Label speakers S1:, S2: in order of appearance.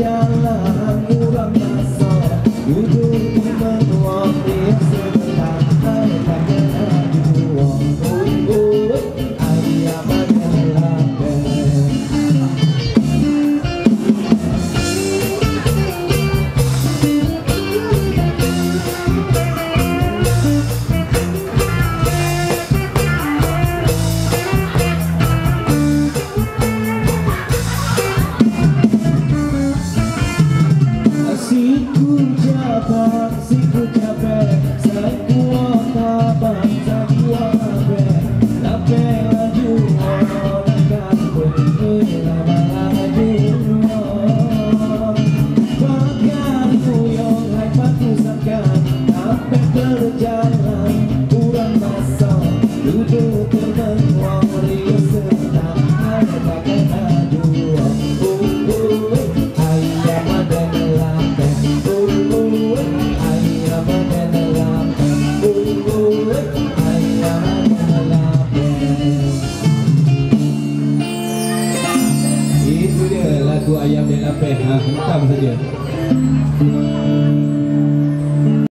S1: down kuota, si ku kabe, saling kuota, bangsa gua kabe, kabe laju, orang kabe, lama laju, bahkan ku yang hebat ku sangkan, sampai berjalan, kurang masa, duduk terbentuk. lagu ayam dan apa ha hentam saja.